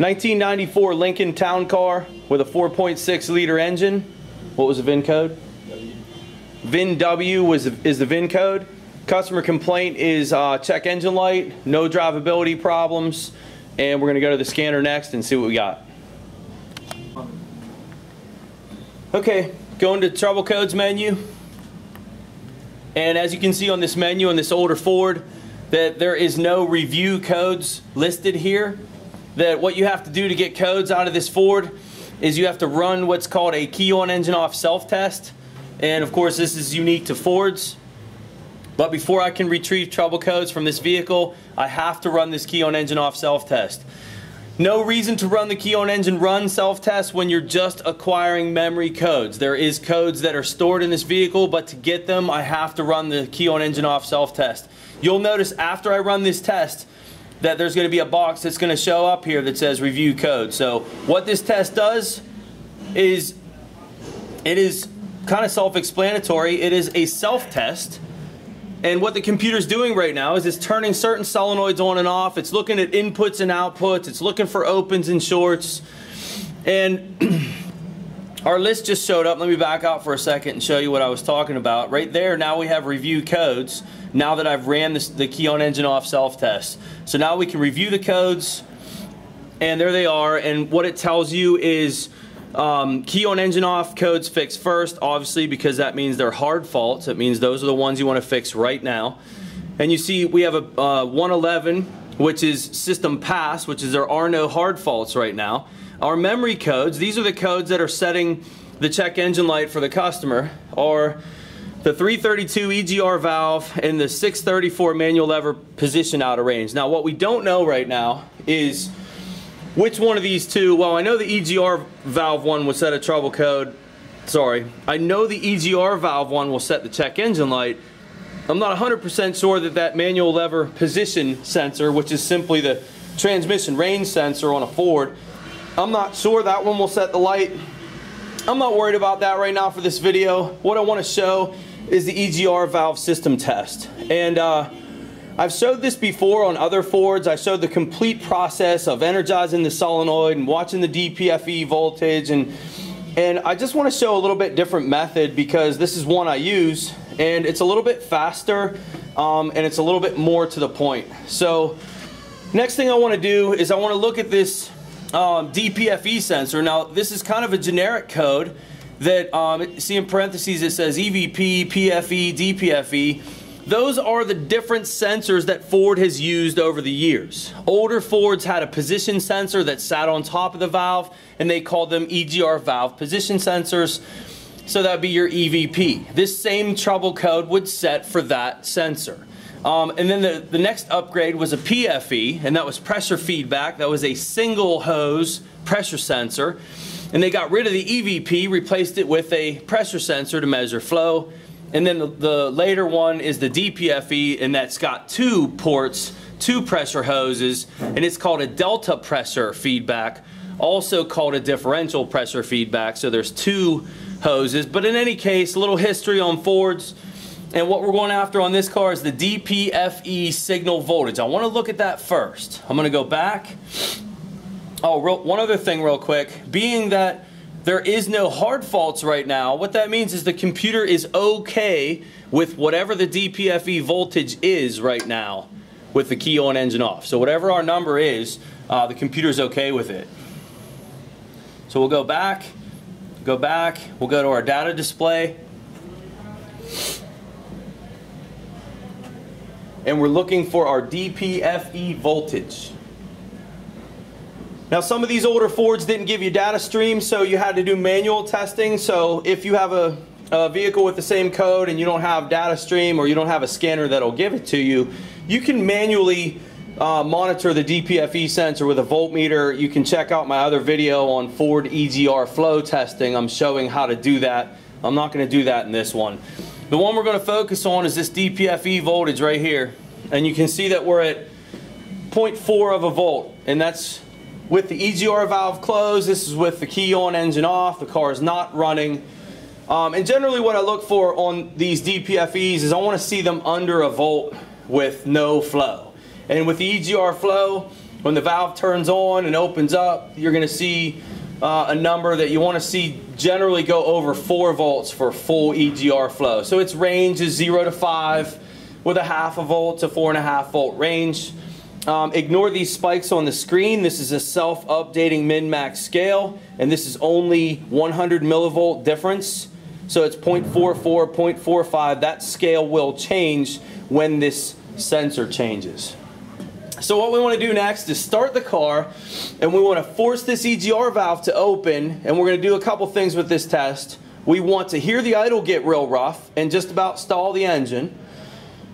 1994 Lincoln Town Car with a 4.6 liter engine. What was the VIN code? VIN W was is the VIN code. Customer complaint is uh, check engine light, no drivability problems, and we're gonna go to the scanner next and see what we got. Okay, going to trouble codes menu. And as you can see on this menu on this older Ford, that there is no review codes listed here. That what you have to do to get codes out of this Ford is you have to run what's called a key on engine off self-test. And of course this is unique to Fords. But before I can retrieve trouble codes from this vehicle, I have to run this key on engine off self-test. No reason to run the key on engine run self-test when you're just acquiring memory codes. There is codes that are stored in this vehicle, but to get them, I have to run the key on engine off self-test. You'll notice after I run this test that there's going to be a box that's going to show up here that says review code. So what this test does is it is kind of self-explanatory. It is a self-test and what the computer's doing right now is it's turning certain solenoids on and off. It's looking at inputs and outputs. It's looking for opens and shorts. And our list just showed up. Let me back out for a second and show you what I was talking about. Right there, now we have review codes now that I've ran this, the key on engine off self-test. So now we can review the codes and there they are. And what it tells you is um, key on engine off codes fixed first, obviously, because that means they're hard faults. It means those are the ones you want to fix right now. And you see we have a uh, 111, which is system pass, which is there are no hard faults right now. Our memory codes, these are the codes that are setting the check engine light for the customer, are the 332 EGR valve and the 634 manual lever position out of range. Now what we don't know right now is which one of these two, well I know the EGR valve one will set a trouble code, sorry, I know the EGR valve one will set the check engine light. I'm not 100% sure that that manual lever position sensor, which is simply the transmission range sensor on a Ford, I'm not sure that one will set the light. I'm not worried about that right now for this video. What I want to show is the EGR valve system test. And uh, I've showed this before on other Fords. I showed the complete process of energizing the solenoid and watching the DPFE voltage and and I just want to show a little bit different method because this is one I use and it's a little bit faster um, and it's a little bit more to the point. So next thing I want to do is I want to look at this um, DPFE sensor. Now this is kind of a generic code that um, see in parentheses it says EVP, PFE, DPFE. Those are the different sensors that Ford has used over the years. Older Fords had a position sensor that sat on top of the valve and they called them EGR valve position sensors. So that would be your EVP. This same trouble code would set for that sensor. Um, and then the, the next upgrade was a PFE, and that was pressure feedback. That was a single hose pressure sensor. And they got rid of the EVP, replaced it with a pressure sensor to measure flow. And then the, the later one is the DPFE, and that's got two ports, two pressure hoses, and it's called a delta pressure feedback, also called a differential pressure feedback. So there's two hoses. But in any case, a little history on Fords. And what we're going after on this car is the DPFE signal voltage. I want to look at that first. I'm going to go back. Oh, real, one other thing real quick. Being that there is no hard faults right now, what that means is the computer is okay with whatever the DPFE voltage is right now with the key on engine off. So whatever our number is, uh, the computer's okay with it. So we'll go back, go back, we'll go to our data display. And we're looking for our DPFE voltage. Now some of these older Fords didn't give you data streams, so you had to do manual testing. So if you have a, a, vehicle with the same code and you don't have data stream or you don't have a scanner that'll give it to you, you can manually uh, monitor the DPFE sensor with a voltmeter. You can check out my other video on Ford EGR flow testing. I'm showing how to do that. I'm not going to do that in this one. The one we're going to focus on is this DPFE voltage right here. And you can see that we're at 0.4 of a volt. And that's with the EGR valve closed. This is with the key on, engine off. The car is not running. Um, and generally what I look for on these DPFEs is I want to see them under a volt with no flow. And with the EGR flow, when the valve turns on and opens up, you're going to see uh, a number that you want to see generally go over 4 volts for full EGR flow. So its range is 0 to 5 with a half a volt to 4.5 volt range. Um, ignore these spikes on the screen. This is a self-updating min-max scale, and this is only 100 millivolt difference. So it's 0.44, 0.45. That scale will change when this sensor changes. So what we want to do next is start the car and we want to force this EGR valve to open and we're going to do a couple things with this test. We want to hear the idle get real rough and just about stall the engine.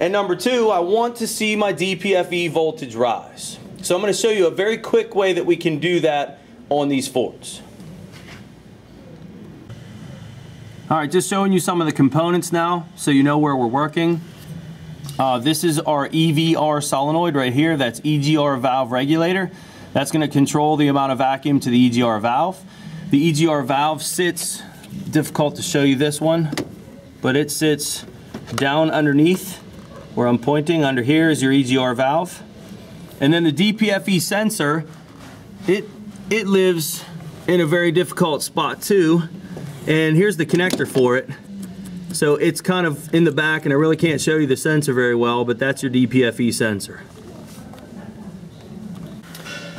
And number two, I want to see my DPFE voltage rise. So I'm going to show you a very quick way that we can do that on these Fords. All right, just showing you some of the components now so you know where we're working. Uh, this is our EVR solenoid right here. That's EGR valve regulator. That's going to control the amount of vacuum to the EGR valve. The EGR valve sits, difficult to show you this one, but it sits down underneath where I'm pointing. Under here is your EGR valve. And then the DPFE sensor, it, it lives in a very difficult spot too. And here's the connector for it. So it's kind of in the back and I really can't show you the sensor very well, but that's your DPFE sensor.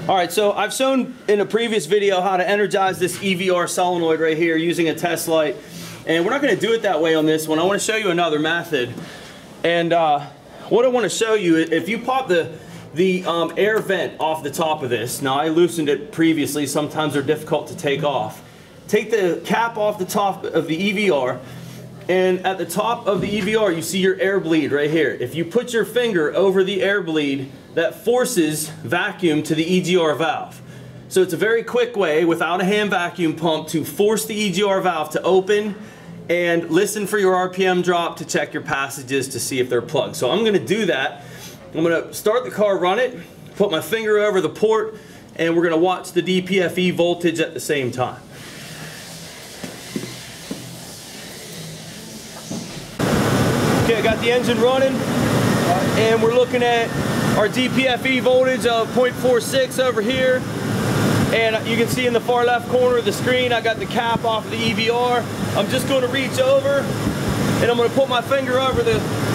All right, so I've shown in a previous video how to energize this EVR solenoid right here using a test light. And we're not gonna do it that way on this one. I wanna show you another method. And uh, what I wanna show you, if you pop the, the um, air vent off the top of this, now I loosened it previously, sometimes they're difficult to take off. Take the cap off the top of the EVR, and at the top of the EVR, you see your air bleed right here. If you put your finger over the air bleed, that forces vacuum to the EGR valve. So it's a very quick way, without a hand vacuum pump, to force the EGR valve to open and listen for your RPM drop to check your passages to see if they're plugged. So I'm gonna do that. I'm gonna start the car, run it, put my finger over the port, and we're gonna watch the DPFE voltage at the same time. Okay, I got the engine running and we're looking at our DPFE voltage of 0.46 over here. And you can see in the far left corner of the screen, I got the cap off of the EVR. I'm just gonna reach over and I'm gonna put my finger over the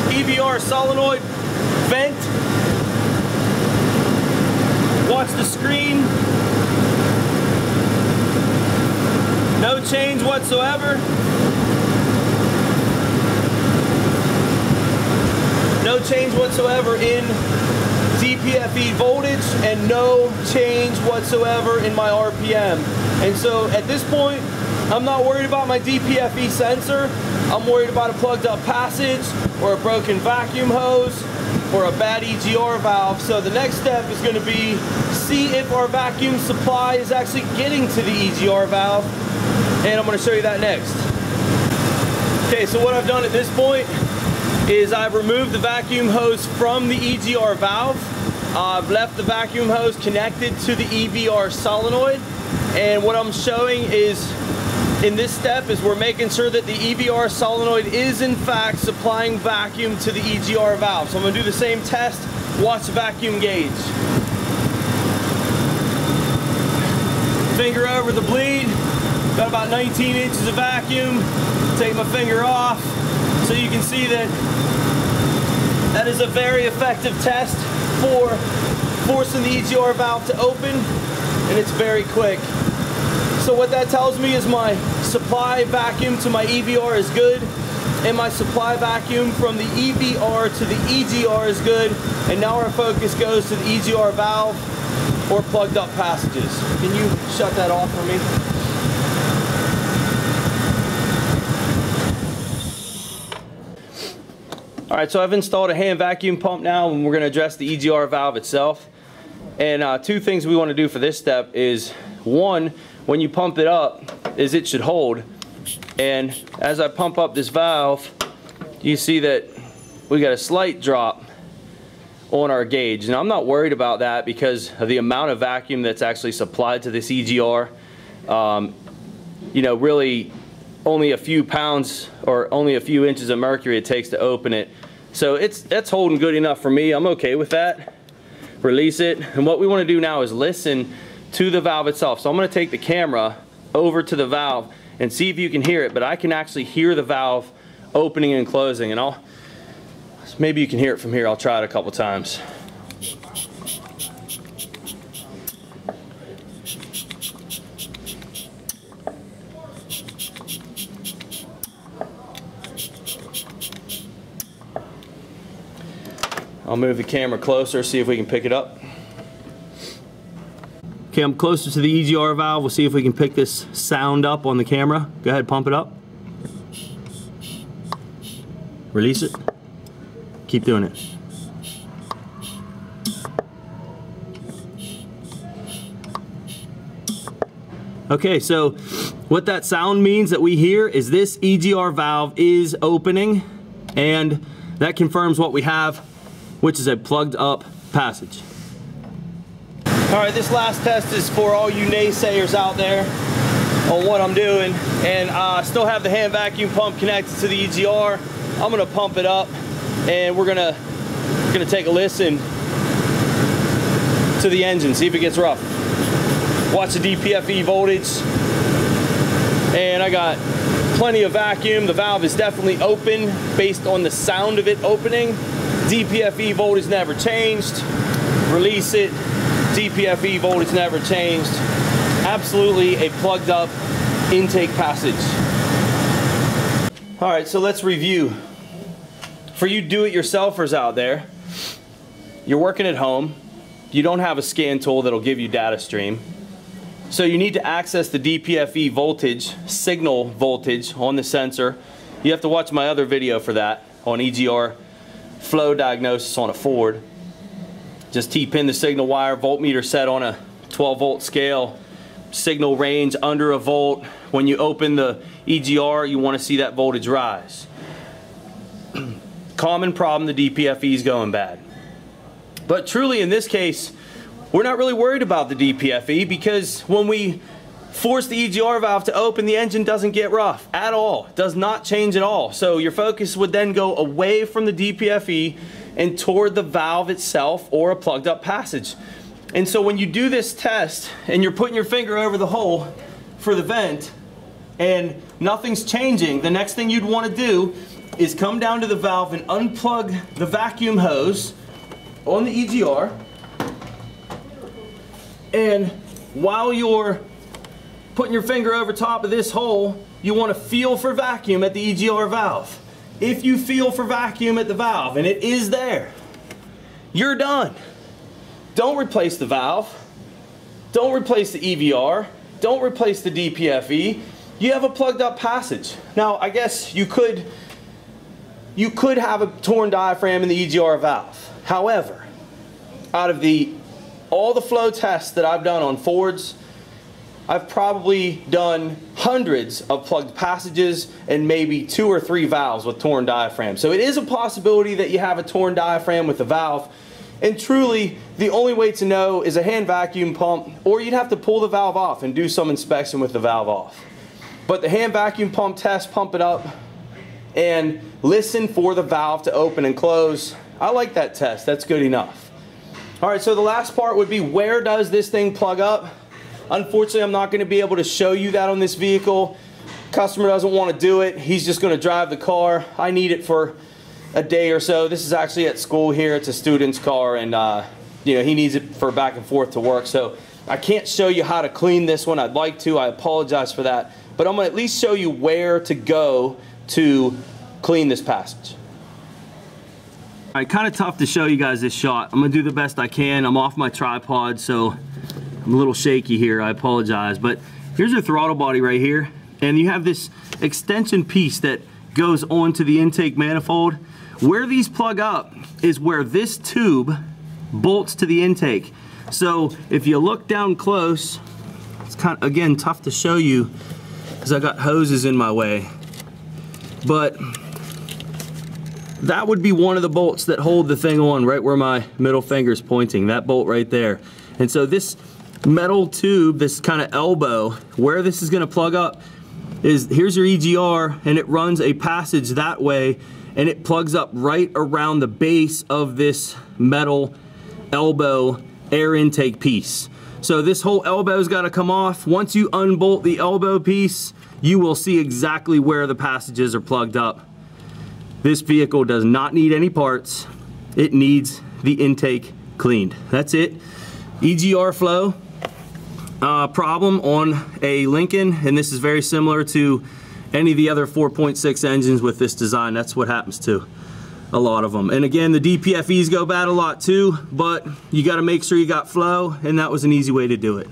EVR solenoid vent. Watch the screen. No change whatsoever. No change whatsoever in DPFE voltage and no change whatsoever in my RPM. And so at this point, I'm not worried about my DPFE sensor. I'm worried about a plugged up passage or a broken vacuum hose or a bad EGR valve. So the next step is gonna be see if our vacuum supply is actually getting to the EGR valve. And I'm gonna show you that next. Okay, so what I've done at this point is I've removed the vacuum hose from the EGR valve. I've left the vacuum hose connected to the EVR solenoid. And what I'm showing is in this step is we're making sure that the EVR solenoid is in fact supplying vacuum to the EGR valve. So I'm gonna do the same test, watch the vacuum gauge. Finger over the bleed, got about 19 inches of vacuum. Take my finger off, so you can see that that is a very effective test for forcing the EGR valve to open and it's very quick. So what that tells me is my supply vacuum to my EVR is good and my supply vacuum from the EVR to the EGR is good and now our focus goes to the EGR valve or plugged up passages. Can you shut that off for me? All right, so I've installed a hand vacuum pump now and we're gonna address the EGR valve itself. And uh, two things we wanna do for this step is one, when you pump it up, is it should hold. And as I pump up this valve, you see that we got a slight drop on our gauge. And I'm not worried about that because of the amount of vacuum that's actually supplied to this EGR. Um, you know, really only a few pounds or only a few inches of mercury it takes to open it. So it's that's holding good enough for me. I'm okay with that. release it. And what we wanna do now is listen to the valve itself. So I'm gonna take the camera over to the valve and see if you can hear it, but I can actually hear the valve opening and closing and I'll, maybe you can hear it from here. I'll try it a couple times. I'll move the camera closer, see if we can pick it up. Okay, I'm closer to the EGR valve. We'll see if we can pick this sound up on the camera. Go ahead, pump it up. Release it. Keep doing it. Okay, so what that sound means that we hear is this EGR valve is opening and that confirms what we have which is a plugged up passage. All right, this last test is for all you naysayers out there on what I'm doing. And I still have the hand vacuum pump connected to the EGR. I'm gonna pump it up and we're gonna, gonna take a listen to the engine, see if it gets rough. Watch the DPFE voltage. And I got plenty of vacuum. The valve is definitely open based on the sound of it opening. DPFE voltage never changed. Release it. DPFE voltage never changed. Absolutely a plugged up intake passage. All right, so let's review. For you do-it-yourselfers out there, you're working at home, you don't have a scan tool that'll give you data stream. So you need to access the DPFE voltage, signal voltage on the sensor. You have to watch my other video for that on EGR flow diagnosis on a Ford. Just T-pin the signal wire, voltmeter set on a 12 volt scale, signal range under a volt. When you open the EGR, you want to see that voltage rise. Common problem, the DPFE is going bad. But truly in this case, we're not really worried about the DPFE because when we Force the EGR valve to open, the engine doesn't get rough at all. Does not change at all. So your focus would then go away from the DPFE and toward the valve itself or a plugged up passage. And so when you do this test and you're putting your finger over the hole for the vent and nothing's changing, the next thing you'd want to do is come down to the valve and unplug the vacuum hose on the EGR. And while you're putting your finger over top of this hole, you want to feel for vacuum at the EGR valve. If you feel for vacuum at the valve and it is there, you're done. Don't replace the valve. Don't replace the EVR. Don't replace the DPFE. You have a plugged up passage. Now, I guess you could you could have a torn diaphragm in the EGR valve. However, out of the all the flow tests that I've done on Fords, I've probably done hundreds of plugged passages and maybe two or three valves with torn diaphragm. So it is a possibility that you have a torn diaphragm with a valve. And truly, the only way to know is a hand vacuum pump, or you'd have to pull the valve off and do some inspection with the valve off. But the hand vacuum pump test, pump it up, and listen for the valve to open and close. I like that test, that's good enough. All right, so the last part would be where does this thing plug up? Unfortunately, I'm not going to be able to show you that on this vehicle. Customer doesn't want to do it. He's just going to drive the car. I need it for a day or so. This is actually at school here. It's a student's car and uh, you know he needs it for back and forth to work. So I can't show you how to clean this one. I'd like to. I apologize for that. But I'm going to at least show you where to go to clean this passage. All right, kind of tough to show you guys this shot. I'm going to do the best I can. I'm off my tripod, so I'm a little shaky here, I apologize. But here's your throttle body right here. And you have this extension piece that goes onto the intake manifold. Where these plug up is where this tube bolts to the intake. So if you look down close, it's kind of, again, tough to show you because I got hoses in my way. But that would be one of the bolts that hold the thing on right where my middle finger is pointing, that bolt right there. And so this metal tube, this kind of elbow, where this is gonna plug up is, here's your EGR and it runs a passage that way and it plugs up right around the base of this metal elbow air intake piece. So this whole elbow's gotta come off. Once you unbolt the elbow piece, you will see exactly where the passages are plugged up. This vehicle does not need any parts. It needs the intake cleaned. That's it. EGR flow uh, problem on a Lincoln, and this is very similar to any of the other 4.6 engines with this design. That's what happens to a lot of them. And again, the DPFEs go bad a lot too, but you gotta make sure you got flow, and that was an easy way to do it.